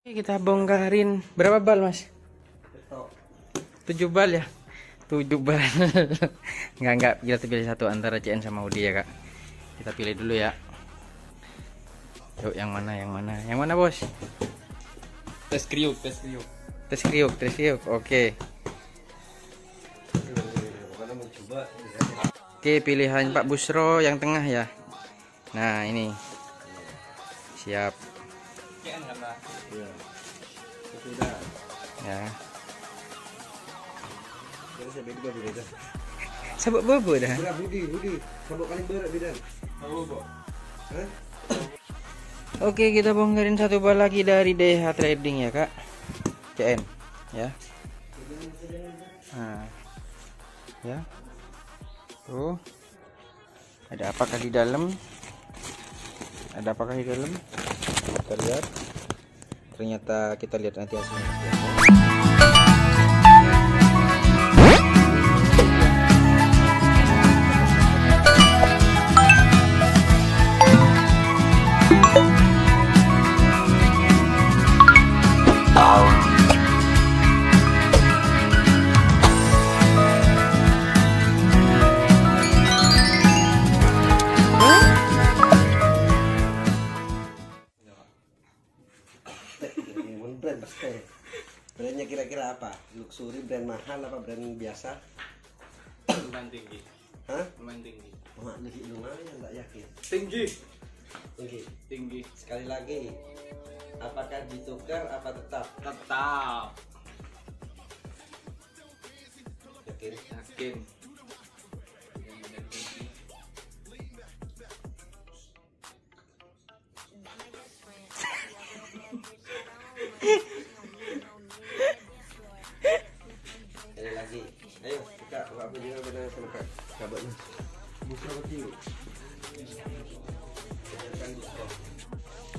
Kita bongkarin. Berapa bal mas? Tujuh bal ya? Tujuh bal. Enggak enggak kita pilih satu antara CN sama Udi ya kak. Kita pilih dulu ya. Yuk yang mana yang mana? Yang mana bos? Tes kriuk, tes kriuk. Tes kriuk, tes kriuk, oke. Oke pilihan Pak Busro yang tengah ya. Nah ini. Siap Lah. ya Terus beda beda. Sabuk bobo dah Berat Budi, Budi. Sabuk kali berat beda. Tahu kok. Hah? Oke kita bongkarin satu bal lagi dari DH Trading ya kak CN ya nah ya tuh ada apakah di dalam ada apakah di dalam kita lihat ternyata kita lihat nanti hasilnya Luxury, brand mahal apa brand biasa? Lumayan tinggi. Hah? Lumayan tinggi. Lebih lumayan tak yakin. Tinggi. Tinggi. Tinggi. Sekali lagi, apakah ditukar apa tetap? Tetap. Yakin? Yakin.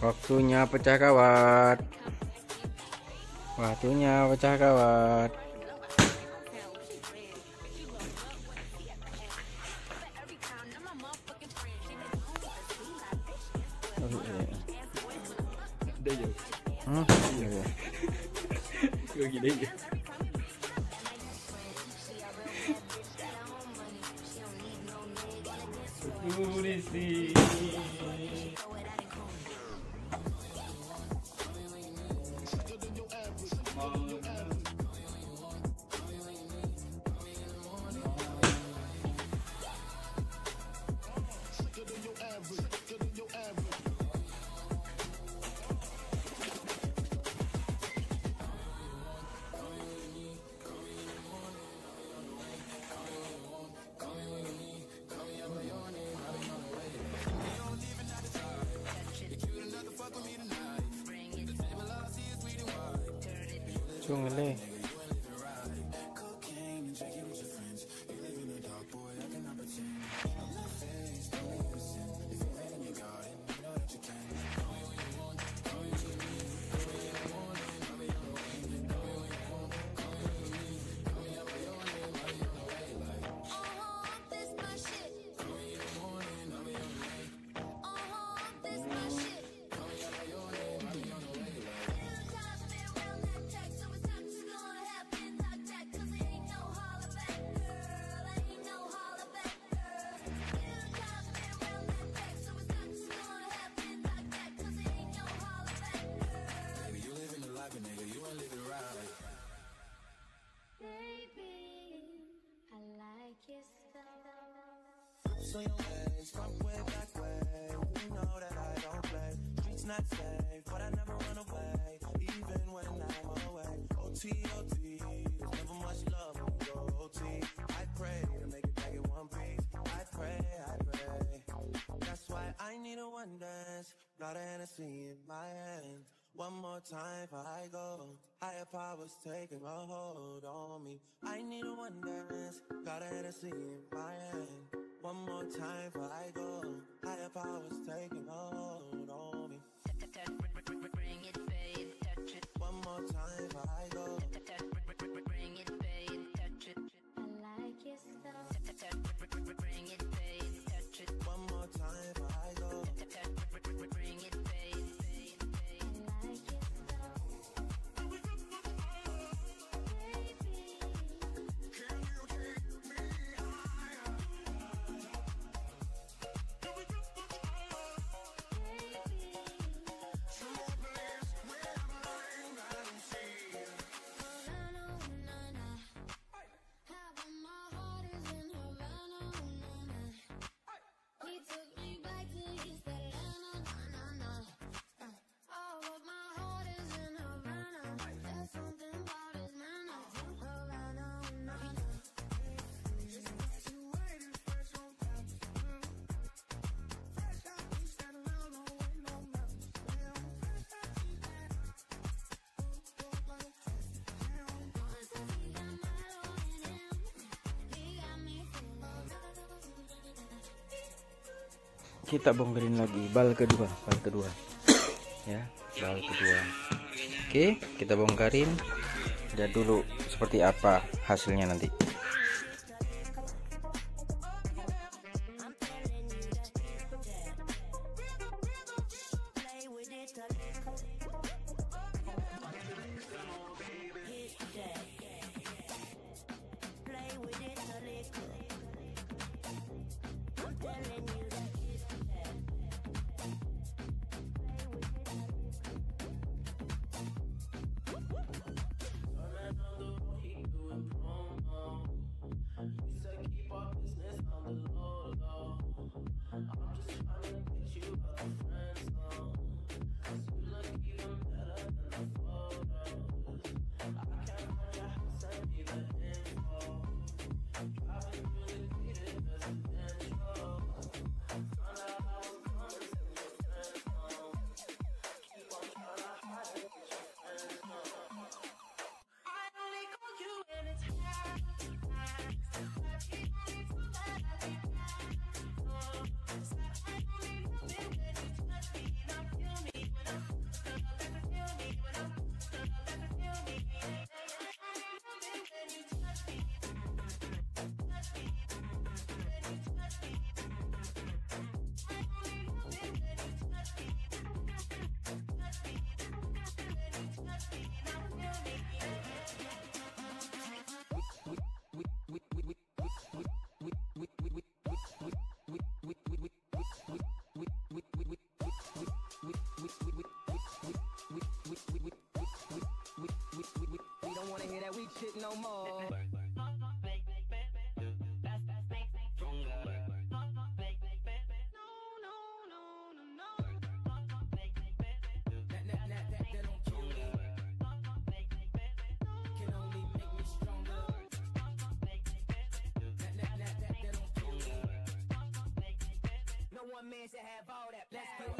Waktunya pecah kawat waktunya pecah kawat. Hmm, gini aja. Tunggu Cungele. I So your from way back way. You know that I don't play. Streets not safe, but I never run away. Even when I'm away. There's never much love when go pray to make it back in one piece. I pray, I pray. That's why I need a one dance. Got a Hennessy in my hand. One more time before I go. Higher powers taking a hold on me. I need a one dance. Got a Hennessy in my hand. One more time before I go. Higher powers taking a hold on me. Bring it, fade, touch it. One more time kita bongkarin lagi. Bal kedua bal kedua. Ya bal kedua. Oke kita bongkarin. Lihat dulu seperti apa hasilnya nanti wanna hear that weak shit no more. one man should have all that. Let's play.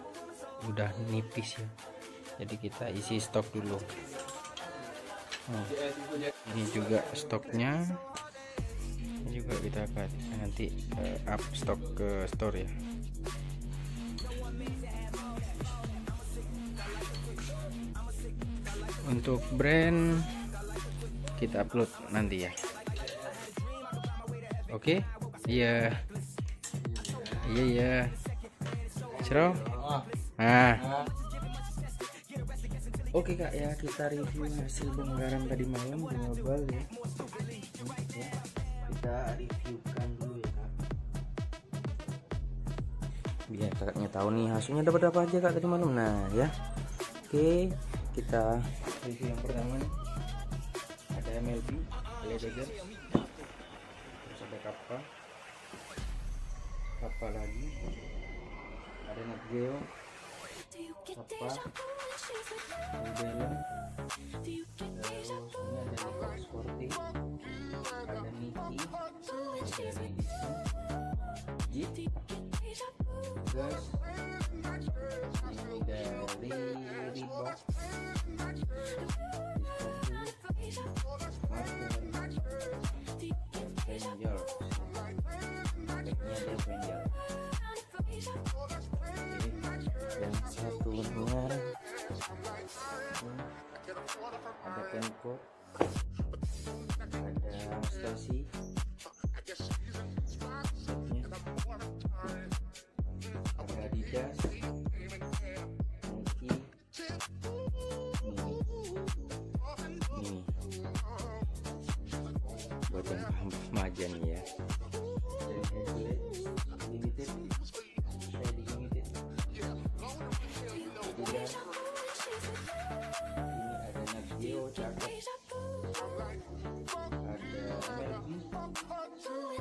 udah nipis ya. Jadi kita isi stok dulu. Nah, ini juga stoknya. Ini juga kita akan nanti eh, up stok ke store ya. Untuk brand kita upload nanti ya. Oke? Iya. Iya iya. Cero nah oke kak ya kita review hasil bongkaran tadi malam di mobile ya. Ya, kita reviewkan dulu ya kak. Biar kakaknya tahu nih hasilnya dapat apa aja kak tadi malam. Nah ya. Oke kita review yang pertama nih. ada MLB Gladiator terus ada kappa kappa lagi. Ada Nat Geo Udela terus ini ada Nicox Sporting ada Niki ada Edison Jeep Gas ini dari Reebok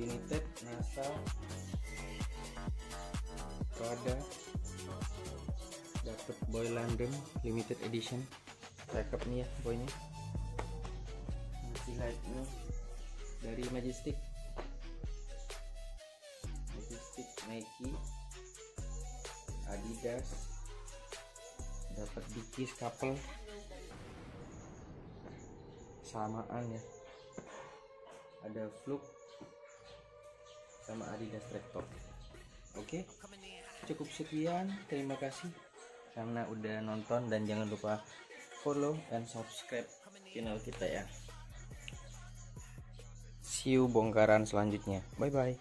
United NASA Prada. Dapet Boy London limited edition. Cakep nih ya boynya masih light nih. Dari Majestic. Majestic Nike Adidas. Dapat Dickies couple. Samaan ya. Ada Fluke sama Adidas Rektor. oke cukup sekian. Terima kasih karena udah nonton dan jangan lupa follow dan subscribe channel kita ya. See you bongkaran selanjutnya. Bye bye